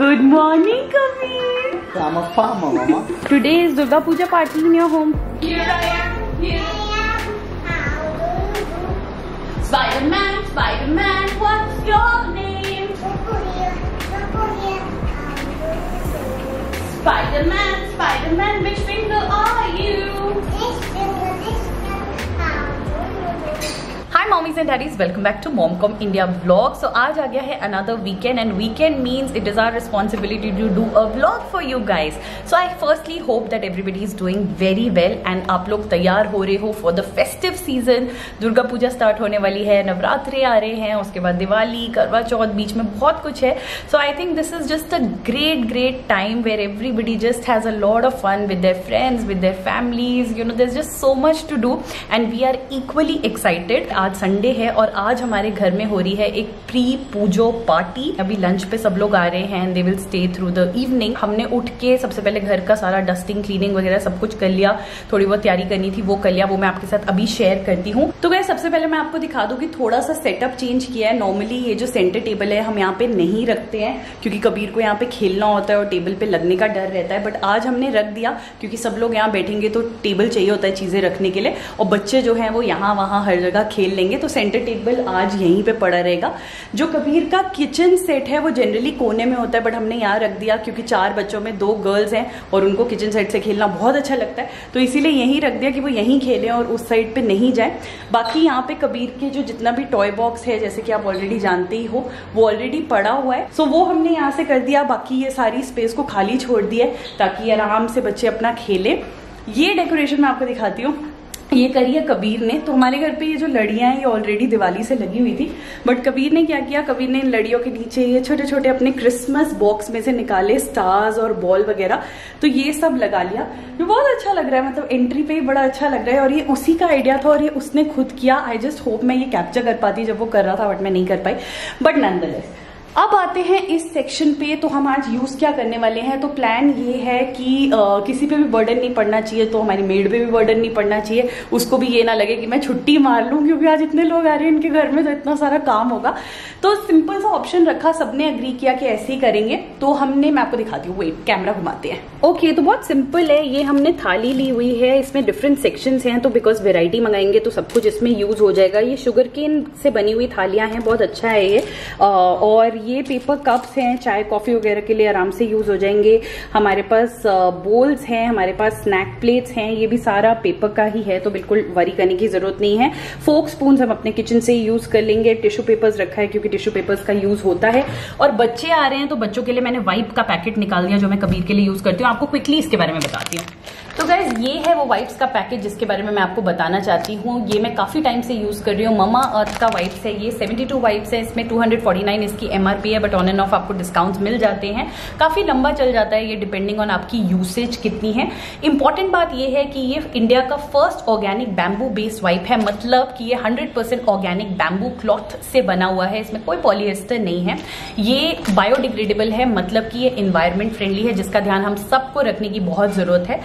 Good morning, Kabir. I'm a farmer, Mama. Today is Durga Puja party in your home. Here I am, here. Spider-Man, Spider-Man, what's your name? Spider-Man, Spider-Man, which finger are you? Hi mommies and daddies welcome back to mom com India blog so आज आ गया है another weekend and weekend means it is our responsibility to do a blog for you guys so I firstly hope that everybody is doing very well and आप लोग तैयार हो रहे हो for the festive season Durga Puja start होने वाली है, नवरात्रे आ रहे हैं, उसके बाद दिवाली, करवा चौथ, बीच में बहुत कुछ है. So I think this is just a great great time where everybody just has a lot of fun with their friends with their families you know this just so much to do and we are equally excited आज Sunday है और आज हमारे घर में हो रही है एक प्री पूजो पार्टी अभी लंच पे सब लोग आ रहे हैं they will stay through the evening हमने उठ के सबसे पहले घर का सारा डस्टिंग क्लीनिंग वगैरह सब कुछ कर लिया। थोड़ी बहुत तैयारी करनी थी, वो कर लिया, वो मैं आपके साथ अभी शेयर करती हूँ। तो वह सबसे पहले मैं आपको दिखा दूँ कि थोड़ा सा सेटअप चेंज किया है। नॉर्मली ये जो सेंटर टेबल है, हम यहाँ पे नहीं रखते हैं, क्योंकि कबीर को यहाँ पे खेलना होता है और टेबल पे लगने का डर रहता है। बट आज हमने रख दिया, क्योंकि सब लोग यहाँ बैठेंगे तो टेबल चाहिए होता है चीज़ें रखने के लिए। और बच्चे जो है, वो यहाँ वहाँ हर जगह खेल लेंगे तो सेंटर टेबल आज यहीं पे पड़ा रहेगा। जो कबीर का किचन सेट है, वो जनरली कोने में होता है बट हमने यहाँ रख दिया क्योंकि चार बच्चों में दो गर्ल्स हैं और उनको किचन सेट से खेलना बहुत अच्छा लगता है। तो इसीलिए यहीं रख दिया कि वो यहीं खेलें और उस साइड पर नहीं जाए। बाकी यहाँ पे कबीर के जो जितना भी टॉय बॉक्स है, जैसे कि आप ऑलरेडी जानते ही हो, वो ऑलरेडी पड़ा हुआ है। सो वो हमने यहाँ से कर दिया, बाकी ये सारी स्पेस को खाली छोड़ दिया है, ताकि आराम से बच्चे अपना खेले। ये डेकोरेशन मैं आपको दिखाती हूँ। ये करी है कबीर ने। तो हमारे घर पे ये जो लड़ियाँ हैं, ये ऑलरेडी दिवाली से लगी हुई थी। बट कबीर ने क्या किया? कबीर ने इन लड़ियों के नीचे ये छोटे छोटे अपने क्रिसमस बॉक्स में से निकाले स्टार्स और बॉल वगैरह। तो ये सब लगा लिया। जो बहुत अच्छा लग रहा है मतलब एंट्री पे ही बड़ा अच्छा लग रहा है और ये उसी का आइडिया था और ये उसने खुद किया। आई जस्ट होप मैं ये कैप्चर कर पाती जब वो कर रहा था बट मैं नहीं कर पाई। बट नंद अब आते हैं इस सेक्शन पे तो हम आज यूज़ क्या करने वाले हैं? तो प्लान ये है कि आ, किसी पे भी बर्डन नहीं पड़ना चाहिए तो हमारी मेड पे भी बर्डन नहीं पड़ना चाहिए। उसको भी ये ना लगे कि मैं छुट्टी मार लूँ क्योंकि आज इतने लोग आ रहे हैं इनके घर में तो इतना सारा काम होगा। तो सिंपल सा ऑप्शन रखा सबने अग्री किया कि ऐसे ही करेंगे। तो हमने मैं आपको दिखाती हूँ वेट कैमरा घुमाते हैं। ओके okay, तो बहुत सिंपल है ये हमने थाली ली हुई है इसमें डिफरेंट सेक्शन हैं तो बिकॉज़ वेराइटी मंगाएँगे तो सब कुछ इसमें यूज़ हो जाएगा। ये शुगर केन से बनी हुई थालियाँ हैं बहुत अच्छा है ये। और ये पेपर कप्स हैं, चाय कॉफ़ी वगैरह के लिए आराम से यूज़ हो जाएँगे। हमारे पास बोल्स हैं, हमारे पास स्नैक प्लेट्स हैं, ये भी सारा पेपर का ही है तो बिल्कुल वरी करने की ज़रूरत नहीं है। फोक स्पून हम अपने किचन से यूज़ कर लेंगे। टिश्यू पेपर्स रखा है, क्योंकि टिश्यू पेपर्स का यूज़ होता है। और बच्चे आ रहे हैं तो बच्चों के लिए मैंने वाइप का पैकेट निकाल दिया, जो मैं कबीर के लिए यूज़ करती हूँ। आपको क्विकली इसके बारे में बताती हूँ। तो गैस ये है वो वाइप्स का पैकेज जिसके बारे में मैं आपको बताना चाहती हूँ। ये मैं काफ़ी टाइम से यूज़ कर रही हूँ। ममा अर्थ का वाइप्स है। ये 72 वाइप्स है। इसमें 249 इसकी एमआरपी है बट ऑन एंड ऑफ़ आपको डिस्काउंट मिल जाते हैं। काफ़ी लंबा चल जाता है ये डिपेंडिंग ऑन आपकी यूसेज कितनी है। इंपॉर्टेंट बात यह है कि ये इंडिया का first organic bamboo based wipe है। मतलब कि ये हंड्रेड ऑर्गेनिक बैम्बू क्लॉथ से बना हुआ है। इसमें कोई पॉलिएस्टर नहीं है। ये बायोडिग्रेडेबल है। मतलब कि ये इन्वायरमेंट फ्रेंडली है, जिसका ध्यान हम सबको रखने की बहुत ज़रूरत है।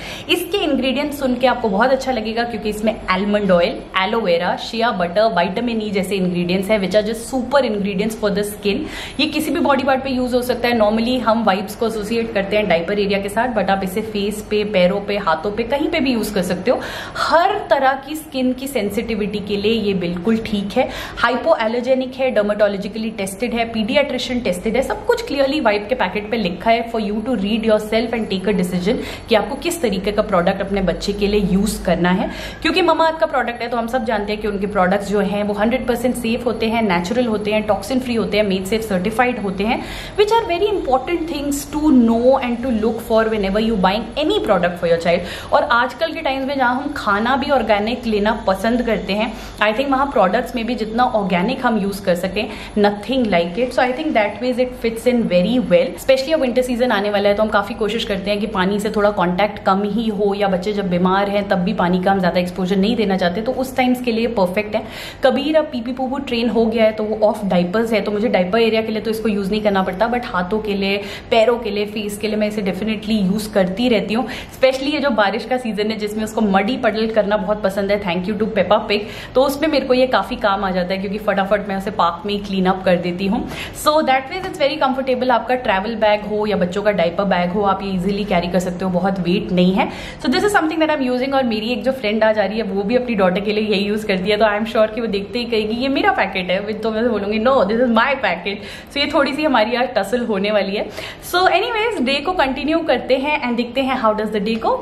इसके इंग्रेडिएंट सुन के आपको बहुत अच्छा लगेगा क्योंकि इसमें almond oil aloe vera shea butter vitamin E जैसे इंग्रेडिएंट्स है which are just super ingredients for the skin ये किसी भी बॉडी पार्ट पे यूज़ हो सकता है. नॉर्मली हम वाइप्स को एसोसिएट करते हैं डाइपर एरिया के साथ बट आप इसे फेस पे, पैरों पे, हाथों पे, कहीं पे भी यूज़ कर सकते हो. हर तरह की स्किन की सेंसिटिविटी के लिए ये बिल्कुल ठीक है. हाइपो एलोजेनिक है डर्माटोलॉजिकली टेस्टेड है पीडियाट्रिशियन टेस्टेड है. सब कुछ क्लियरली वाइप के पैकेट पे लिखा है for you to read yourself and take a decision कि आपको किस तरीके का प्रोडक्ट अपने बच्चे के लिए यूज़ करना है। क्योंकि ममा का प्रोडक्ट है तो हम सब जानते हैं कि उनके प्रोडक्ट्स जो हैं, वो 100% सेफ़ होते हैं नेचुरल होते हैं टॉक्सिन फ्री होते हैं मेड सेफ़ सर्टिफाइड होते हैं which are very important things to know and to look for whenever you buying any product for your child और आजकल के टाइम्स में जहाँ हम खाना भी ऑर्गेनिक लेना पसंद करते हैं आई थिंक वहाँ प्रोडक्ट्स में भी जितना ऑर्गेनिक हम यूज़ कर सकें nothing like it so I think that ways it fits in very well specially अब विंटर सीज़न आने वाला है तो हम काफ़ी कोशिश करते हैं कि पानी से थोड़ा कॉन्टैक्ट कम ही हो या बच्चे जब बीमार हैं, तब भी पानी का हम ज़्यादा एक्सपोजर नहीं देना चाहते तो उस टाइम्स के लिए परफेक्ट है। कबीर, अब पीपी पोपू ट्रेन हो गया है तो वो ऑफ़ डाइपर्स है तो मुझे डाइपर एरिया के लिए तो इसको यूज़ नहीं करना पड़ता बट हाथों के लिए, पैरों के लिए फेस के लिए मैं इसे डेफिनेटली यूज़ करती रहती हूँ। स्पेशली ये जो बारिश का सीज़न है, जिसमें उसको मडी पडल करना बहुत पसंद है thank you to Peppa Pig तो उसमें मेरे को ये काफ़ी काम आ जाता है, क्योंकि फटाफट मैं उसे पार्क में क्लीन अप कर देती हूँ। So that means it's very comfortable आपका ट्रैवल बैग हो या बच्चों का डाइपर बैग हो, आप ये इजिली कैरी कर सकते हो, बहुत वेट नहीं है। So this is something that I am using और मेरी एक जो फ्रेंड आ जा रही है, वो भी अपनी डॉटर के लिए यही यूज़ करती है। तो आई एम श्योर कि वो देखते ही कहेगी, ये मेरा पैकेट है। तो मैं बोलूँगी no this is my packet so ये थोड़ी सी हमारी आज टसल होने वाली है। सो एनी डे को कंटिन्यू करते हैं एंड देखते हैं हाउ डज द डे को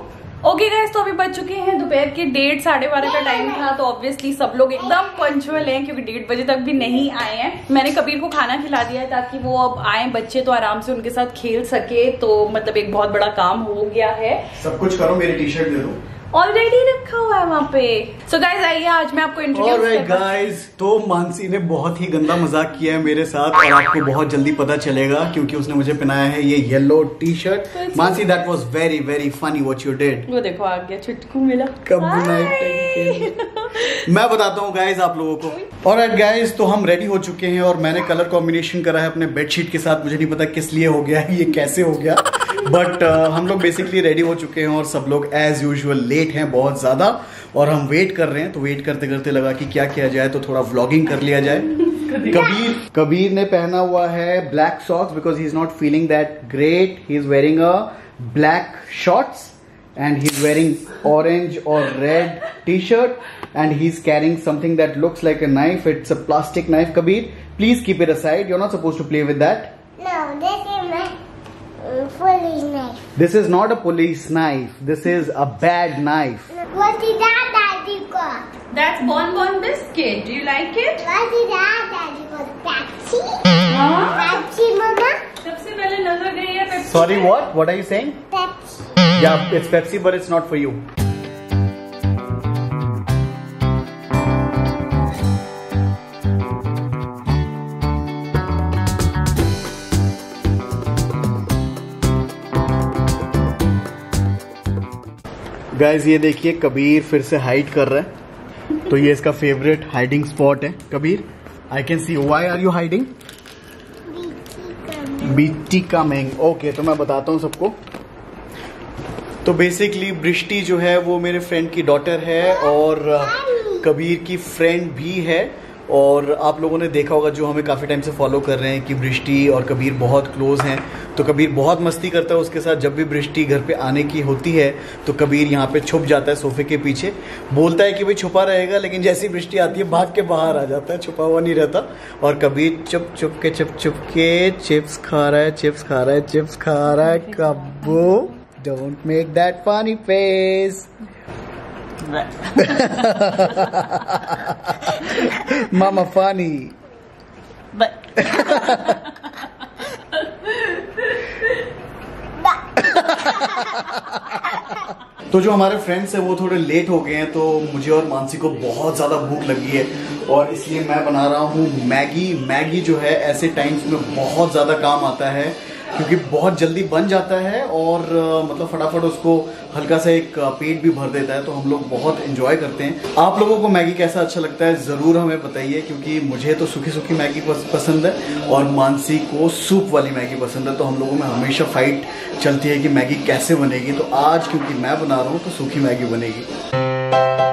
ओके गैस तो अभी बज चुके हैं दोपहर के डेढ़, साढ़े बारह का टाइम था तो ऑब्वियसली सब लोग एकदम पंचुअल हैं, क्योंकि डेढ़ बजे तक भी नहीं आए हैं। मैंने कबीर को खाना खिला दिया है ताकि वो अब आए, बच्चे तो आराम से उनके साथ खेल सके तो मतलब एक बहुत बड़ा काम हो गया है। सब कुछ करो, मेरी टी शर्ट दे दो। ऑलरेडी रखा हुआ है वहाँ पे। सो गाइज़ आइए आज मैं आपको इंट्रोड्यूस गाइस तो मानसी ने बहुत ही गंदा मज़ाक किया है मेरे साथ और आपको बहुत जल्दी पता चलेगा क्योंकि उसने मुझे पहनाया है ये yellow T shirt Mansi that was very very funny what you did वो देखो आ गया छुटकू मिला। कब मैं बताता हूँ गाइज़ आप लोगों को। और एट गाइज़ तो हम रेडी हो चुके हैं और मैंने कलर कॉम्बिनेशन करा है अपने बेडशीट के साथ। मुझे नहीं पता किस लिए हो गया है ये कैसे हो गया। बट uh, हम लोग बेसिकली रेडी हो चुके हैं और सब लोग एज यूजल लेट हैं बहुत ज़्यादा और हम वेट कर रहे हैं तो वेट करते करते लगा कि क्या किया जाए तो थोड़ा व्लॉगिंग कर लिया जाए। कबीर कबीर ने पहना हुआ है black socks because he is not feeling that great he is wearing a black shorts and he is wearing orange और red T shirt and he is carrying something that looks like a knife it's a plastic knife Kabir please keep it aside you're not suppose to play with that No, this police knife. This is not a police knife. This is a bad knife. What is that daddy got? That's Bon Bon Biscuit. Do you like it? What is that daddy got? Pepsi? हाँ? Pepsi mama? सबसे पहले नजर गई है Pepsi Sorry, पे। what? What are you saying? Pepsi. Yeah, it's Pepsi, but it's not for you. Guys ये देखिए, कबीर फिर से हाइड कर रहा है। तो ये इसका फेवरेट हाइडिंग स्पॉट है। Kabir I can see why are you hiding BT coming okay तो मैं बताता हूँ सबको। तो बेसिकली बृष्टि जो है, वो मेरे फ्रेंड की डॉटर है और, कबीर की फ्रेंड भी है। और आप लोगों ने देखा होगा, जो हमें काफ़ी टाइम से फॉलो कर रहे हैं कि बृष्टि और कबीर बहुत क्लोज हैं। तो कबीर बहुत मस्ती करता है उसके साथ। जब भी बृष्टि घर पे आने की होती है तो कबीर यहाँ पे छुप जाता है सोफे के पीछे। बोलता है कि भाई छुपा रहेगा, लेकिन जैसी बृष्टि आती है, भाग के बाहर आ जाता है, छुपा हुआ नहीं रहता। और कबीर चुप चुप के चुप चुप के चिप्स खा रहा है, चिप्स खा रहा है, चिप्स खा रहा है। Kabbu don't make that funny face Mama funny. तो जो हमारे फ्रेंड्स हैं, वो थोड़े लेट हो गए हैं तो मुझे और मानसी को बहुत ज़्यादा भूख लगी है। और इसलिए मैं बना रहा हूँ मैगी। मैगी जो है, ऐसे टाइम्स में बहुत ज़्यादा काम आता है, क्योंकि बहुत जल्दी बन जाता है और मतलब फटाफट उसको हल्का सा एक पेट भी भर देता है तो हम लोग बहुत इंजॉय करते हैं। आप लोगों को मैगी कैसा अच्छा लगता है, ज़रूर हमें बताइए, क्योंकि मुझे तो सूखी सूखी मैगी पसंद है, और मानसी को सूप वाली मैगी पसंद है तो हम लोगों में हमेशा फाइट चलती है कि मैगी कैसे बनेगी। तो आज क्योंकि मैं बना रहा हूँ तो सूखी मैगी बनेगी।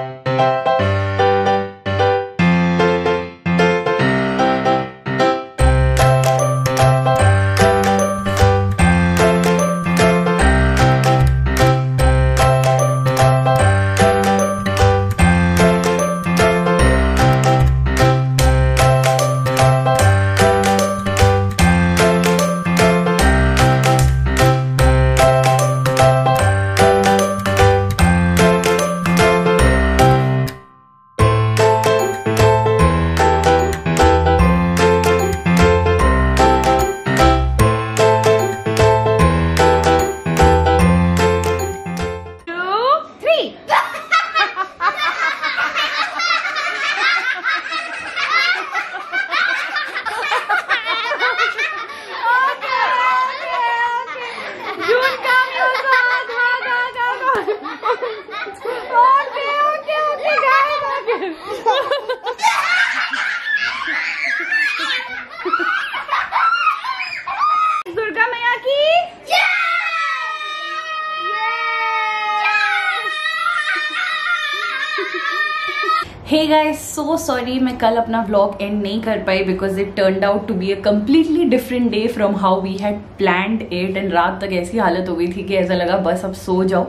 गाइस सो सॉरी मैं कल अपना व्लॉग एंड नहीं कर पाई because it turn out to be a completely different day from how we had planned it and रात तक ऐसी हालत हो गई थी कि ऐसा लगा बस अब सो जाओ।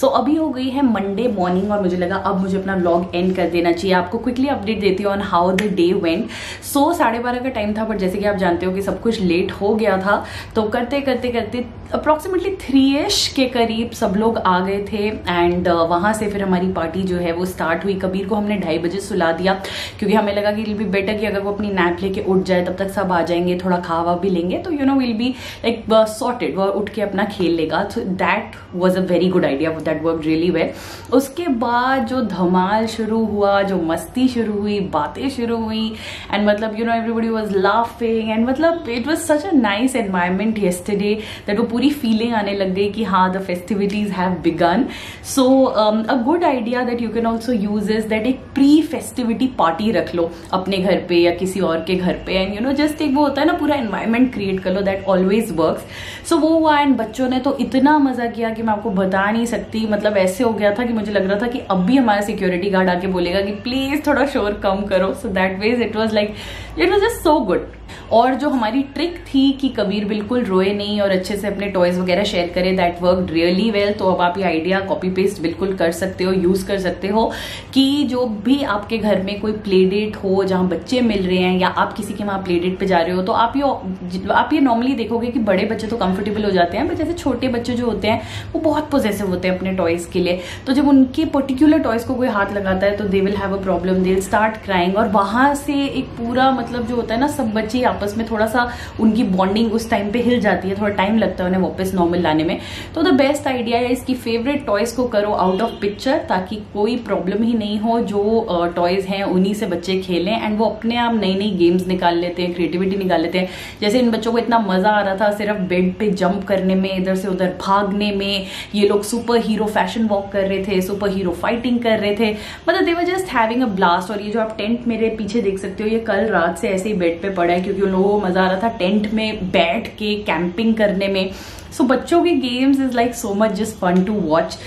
सो so, अभी हो गई है मंडे मॉर्निंग और मुझे लगा अब मुझे अपना व्लॉग एंड कर देना चाहिए। आपको क्विकली अपडेट देती हूँ on how the day went so साढ़े बारह का टाइम था बट जैसे कि आप जानते हो कि सब कुछ लेट हो गया था तो करते करते करते अप्रोक्सीमेटली थ्री एश के करीब सब लोग आ गए थे एंड uh, वहाँ से फिर हमारी पार्टी जो है वो स्टार्ट हुई। कबीर को हमने ढाई बजे सुला दिया क्योंकि हमें लगा कि विल बी बेटर कि अगर वो अपनी नैप लेके उठ जाए तब तक सब आ जाएँगे थोड़ा खावा भी लेंगे तो you know will be like sorted वो उठ के अपना खेल लेगा। तो that was a very good idea that work really well उसके बाद जो धमाल शुरू हुआ जो मस्ती शुरू हुई बातें शुरू हुई एंड मतलब you know everybody was laughing and मतलब it was such a nice environment yesterday that वो पूरी फीलिंग आने लग गई कि हाँ the festivities have begun so a good idea that you can also use is that एक प्री फेस्टिविटी पार्टी रख लो अपने घर पे या किसी और के घर पे. एंड यू नो जस्ट एक वो होता है ना, पूरा एनवायरमेंट क्रिएट कर लो दैट ऑलवेज वर्क सो वो हुआ एंड बच्चों ने तो इतना मज़ा किया कि मैं आपको बता नहीं सकती. मतलब ऐसे हो गया था कि मुझे लग रहा था कि अब भी हमारा सिक्योरिटी गार्ड आके बोलेगा कि प्लीज़ थोड़ा शोर कम करो. So that ways it was like it was just so good और जो हमारी ट्रिक थी कि कबीर बिल्कुल रोए नहीं और अच्छे से अपने टॉयज वगैरह शेयर करे दैट वर्क रियली वेल तो अब आप ये आइडिया कॉपी पेस्ट बिल्कुल कर सकते हो यूज़ कर सकते हो कि जो भी आपके घर में कोई प्ले डेट हो, जहाँ बच्चे मिल रहे हैं या आप किसी के वहाँ प्ले डेट पे जा रहे हो तो आप ये आप ये नॉर्मली देखोगे कि बड़े बच्चे तो कंफर्टेबल हो जाते हैं बट जैसे छोटे बच्चे जो होते हैं, वो बहुत पोजेसिव होते हैं अपने टॉयज के लिए. तो जब उनके पर्टिकुलर टॉयज को कोई हाथ लगाता है तो they will have a problem they will start crying और वहाँ से एक पूरा मतलब जो होता है ना सब बच्चे आपस में थोड़ा सा उनकी बॉन्डिंग उस टाइम पे हिल जाती है, थोड़ा टाइम लगता है उन्हें वापस नॉर्मल लाने में। तो द बेस्ट आइडिया है इसकी फेवरेट टॉयज को करो आउट ऑफ़ पिक्चर ताकि कोई प्रॉब्लम ही नहीं हो, जो टॉयज हैं, उन्हीं से बच्चे खेलें एंड वो अपने आप नई नई गेम्स निकाल लेते हैं क्रिएटिविटी निकाल लेते हैं। जैसे इन बच्चों को इतना मज़ा आ रहा था सिर्फ़ बेड पे जंप करने में, इधर से उधर भागने में, ये लोग सुपर हीरो फ़ैशन वॉक कर रहे थे सुपर हीरो फाइटिंग कर रहे थे। मतलब they were just having a blast और ये जो आप टेंट मेरे पीछे देख सकते हो, ये कल रात से ऐसे ही बेड पे पड़ा है क्योंकि उन लोगों को मज़ा आ रहा था टेंट में बैठ के कैंपिंग करने में। सो so, बच्चों के games is like so much just fun to watch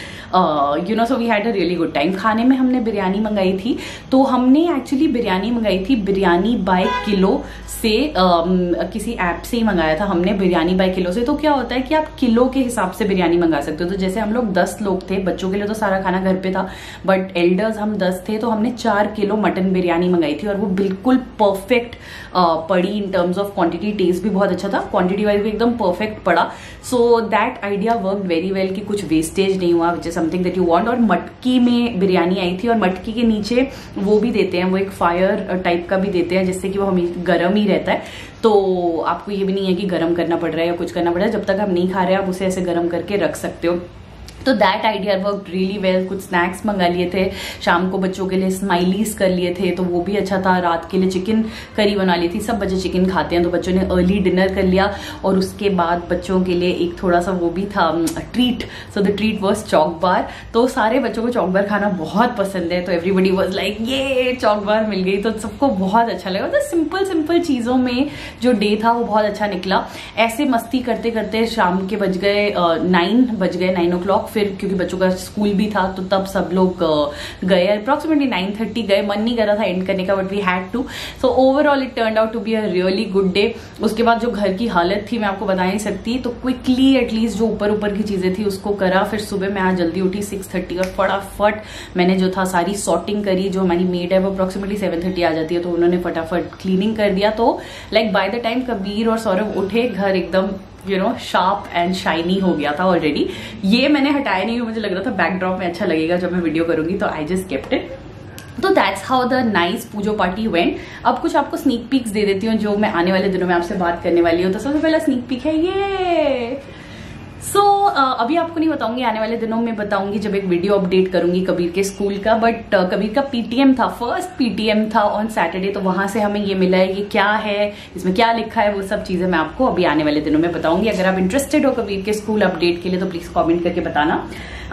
you know so we had a really good time खाने में हमने बिरयानी मंगाई थी तो हमने एक्चुअली बिरयानी मंगाई थी बिरयानी बाय किलो से uh, किसी ऐप से ही मंगाया था हमने बिरयानी बाय किलो से। तो क्या होता है कि आप किलो के हिसाब से बिरयानी मंगा सकते हो। तो जैसे हम लोग दस लोग थे बच्चों के लिए तो सारा खाना घर पे था बट एल्डर्स हम दस थे तो हमने चार किलो मटन बिरयानी मंगाई थी और वो बिल्कुल परफेक्ट पड़ी in terms of quantity taste भी बहुत अच्छा था क्वांटिटी वाइज भी एकदम परफेक्ट पड़ा। So that idea work very well कि कुछ वेस्टेज नहीं हुआ is something that you want और मटकी में बिरयानी आई थी और मटकी के नीचे वो भी देते हैं, वो एक फायर टाइप का भी देते हैं, जिससे कि वो हमें गर्म ही रहता है। तो आपको ये भी नहीं है कि गर्म करना पड़ रहा है या कुछ करना पड़ रहा है। जब तक आप नहीं खा रहे आप उसे ऐसे गर्म करके रख सकते हो। तो that idea work really well कुछ स्नैक्स मंगा लिए थे, शाम को बच्चों के लिए स्माइलीज कर लिए थे तो वो भी अच्छा था। रात के लिए चिकन करी बना ली थी, सब बच्चे चिकन खाते हैं तो बच्चों ने अर्ली डिनर कर लिया और उसके बाद बच्चों के लिए एक थोड़ा सा वो भी था treat so the treat was choco bar तो सारे बच्चों को चौक बार खाना बहुत पसंद है तो एवरीबडी वॉज़ लाइक ये चौक बार मिल गई। तो सबको बहुत अच्छा लगा। तो सिंपल सिंपल चीज़ों में जो डे था, वो बहुत अच्छा निकला। ऐसे मस्ती करते करते शाम के बज गए नाइन बज गए नाइन ओ क्लॉक फिर क्योंकि बच्चों का स्कूल भी था तो तब सब लोग गए। अप्रोक्सीमेटली नाइन थर्टी गए। मन नहीं कर रहा था एंड करने का but we had to so overall it turn out to be a really good day उसके बाद जो घर की हालत थी, मैं आपको बता नहीं सकती तो क्विकली एटलीस्ट जो ऊपर ऊपर की चीज़ें थी, उसको करा। फिर सुबह मैं आज जल्दी उठी सिक्स थर्टी और फटाफट मैंने जो था सारी सॉर्टिंग करी। जो हमारी मेड है, वो अप्रोक्सीमेटली सेवन थर्टी आ जाती है तो उन्होंने फटाफट क्लीनिंग कर दिया। तो like by the time Kabir और सौरभ उठे, घर एकदम you know sharp and shiny हो गया था ऑलरेडी ये मैंने हटाया नहीं, मुझे लग रहा था बैकड्रॉप में अच्छा लगेगा जब मैं वीडियो करूँगी तो आई जस्ट केप्ट इट तो that's how the nice Pujo party went अब कुछ आपको स्नीक पिक्स दे देती हूँ, जो मैं आने वाले दिनों में आपसे बात करने वाली हूँ. तो सबसे पहला स्नीक पिक है, ये! सो so, uh, अभी आपको नहीं बताऊँगी आने वाले दिनों में बताऊँगी जब एक वीडियो अपडेट करूँगी कबीर के स्कूल का बट uh, कबीर का पीटीएम था फ़र्स्ट पीटीएम था ऑन सैटरडे तो वहाँ से हमें ये मिला है ये क्या है इसमें क्या लिखा है वो सब चीज़ें मैं आपको अभी आने वाले दिनों में बताऊँगी। अगर आप इंटरेस्टेड हो कबीर के स्कूल अपडेट के लिए तो प्लीज़ कॉमेंट करके बताना।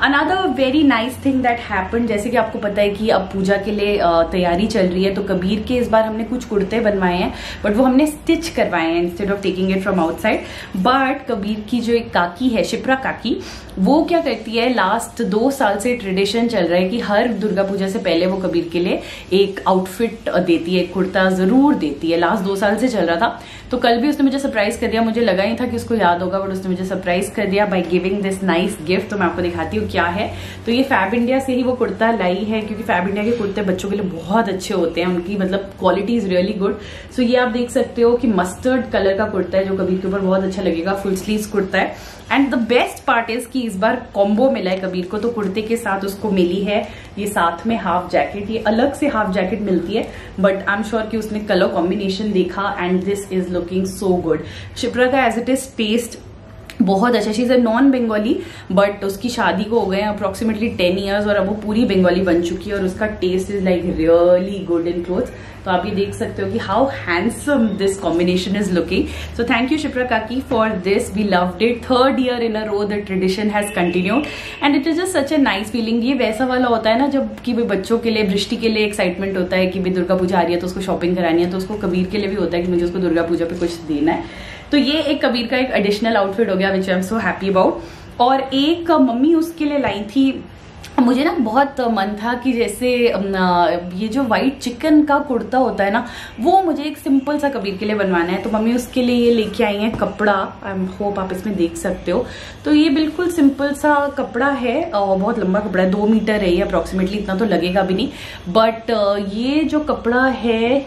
Another very nice thing that happen जैसे कि आपको पता है कि अब पूजा के लिए तैयारी चल रही है तो कबीर के इस बार हमने कुछ कुर्ते बनवाए हैं बट वो हमने स्टिच करवाए हैं instead of taking it from outside but Kabir की जो एक काकी है, शिप्रा काकी, वो क्या करती है लास्ट दो साल से ट्रेडिशन चल रहा है कि हर दुर्गा पूजा से पहले वो कबीर के लिए एक आउटफिट देती है कुर्ता ज़रूर देती है। लास्ट दो साल से चल रहा था। तो कल भी उसने मुझे सरप्राइज़ कर दिया। मुझे लगा ही था कि उसको याद होगा बट उसने मुझे सरप्राइज़ कर दिया by giving this nice gift तो मैं आपको दिखाती हूँ क्या है। तो ये फैब इंडिया से ही वो कुर्ता लाई है, क्योंकि फैब इंडिया के कुर्ते बच्चों के लिए बहुत अच्छे होते हैं। उनकी मतलब quality is really good so ये आप देख सकते हो कि मस्टर्ड कलर का कुर्ता है, जो कभी के ऊपर बहुत अच्छा लगेगा। फुल स्लीव कुर्ता है। And the best part is कि इस बार कॉम्बो मिला है कबीर को तो कुर्ते के साथ उसको मिली है। ये साथ में हाफ़ जैकेट ये अलग से हाफ़ जैकेट मिलती है बट आई एम श्योर कि उसने कलर कॉम्बिनेशन देखा and this is looking so good Shipra का एज इट इज़ टेस्ट बहुत अच्छा she is non Bengali but उसकी शादी को हो गए अप्रोक्सीमेटली टेन ईयर्स और अब वो पूरी बंगाली बन चुकी है और उसका taste is like really good in cloth तो आप ये देख सकते हो कि how handsome this combination is looking so thank you Shipra Kaki for this we loved it third year in a row the tradition has continued and it is just such a nice feeling ये वैसा वाला होता है ना जब कि भाई बच्चों के लिए, वृष्टि के लिए एक्साइटमेंट होता है कि भाई दुर्गा पूजा आ रही है तो उसको शॉपिंग करानी है तो उसको कबीर के लिए भी होता है कि मुझे उसको दुर्गा पूजा पे कुछ देना है। तो ये एक कबीर का एक एडिशनल आउटफिट हो गया which I am so happy about और एक मम्मी उसके लिए लाई थी, मुझे ना बहुत मन था कि जैसे ये जो वाइट चिकन का कुर्ता होता है ना, वो मुझे एक सिंपल सा कबीर के लिए बनवाना है। तो मम्मी उसके लिए ये लेके आई है कपड़ा। आई होप आप इसमें देख सकते हो। तो ये बिल्कुल सिंपल सा कपड़ा है, और बहुत लंबा कपड़ा है, दो मीटर है ये अप्रोक्सीमेटली इतना तो लगेगा भी नहीं। बट ये जो कपड़ा है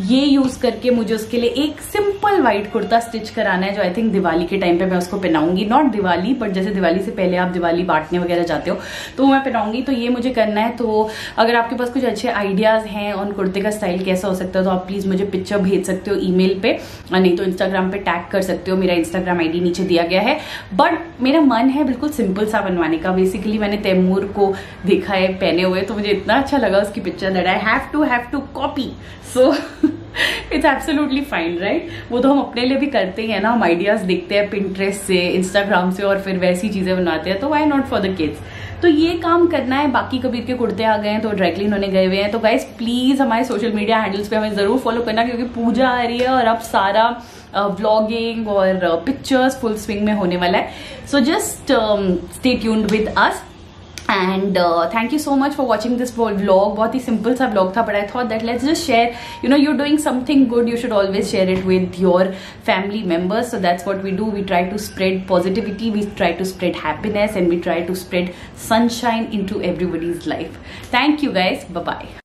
ये यूज़ करके मुझे उसके लिए एक सिंपल व्हाइट कुर्ता स्टिच कराना है, जो आई थिंक दिवाली के टाइम पे मैं उसको पहनाऊँगी। नॉट दिवाली बट जैसे दिवाली से पहले आप दिवाली बांटने वगैरह जाते हो तो मैं पहनाऊँगी। तो ये मुझे करना है तो अगर आपके पास कुछ अच्छे आइडियाज़ हैं उन कुर्ते का स्टाइल कैसा हो सकता है तो आप प्लीज़ मुझे पिक्चर भेज सकते हो ईमेल पे नहीं तो इंस्टाग्राम पे टैग कर सकते हो। मेरा इंस्टाग्राम आईडी नीचे दिया गया है। बट मेरा मन है बिल्कुल सिंपल सा बनवाने का। बेसिकली मैंने तैमूर को देखा है, पहने हुए तो मुझे इतना अच्छा लगा उसकी picture that I have to have to copy so it's absolutely fine right वो तो हम अपने लिए भी करते ही ना हम आइडियाज़ देखते हैं पिंट्रेस्ट से इंस्टाग्राम से और फिर वैसी चीज़ें बनाते हैं तो why not for the kids तो ये काम करना है बाकी कबीर के कुर्ते आ गए हैं तो ड्राइक्लीन होने गए हुए हैं तो गाइज़ प्लीज़ हमारे सोशल मीडिया हैंडल्स पे हमें ज़रूर फॉलो करना क्योंकि पूजा आ रही है और अब सारा व्लॉगिंग uh, और पिक्चर्स फुल स्विंग में होने वाला है। So just stay tuned with us and thank you so much for watching this vlog बहुत ही सिंपल सा व्लॉग था but I thought that let's just share you know you doing something good you should always share it with your family members so that's what we do we try to spread positivity we try to spread happiness and we try to spread sunshine into everybody's life thank you guys bye bye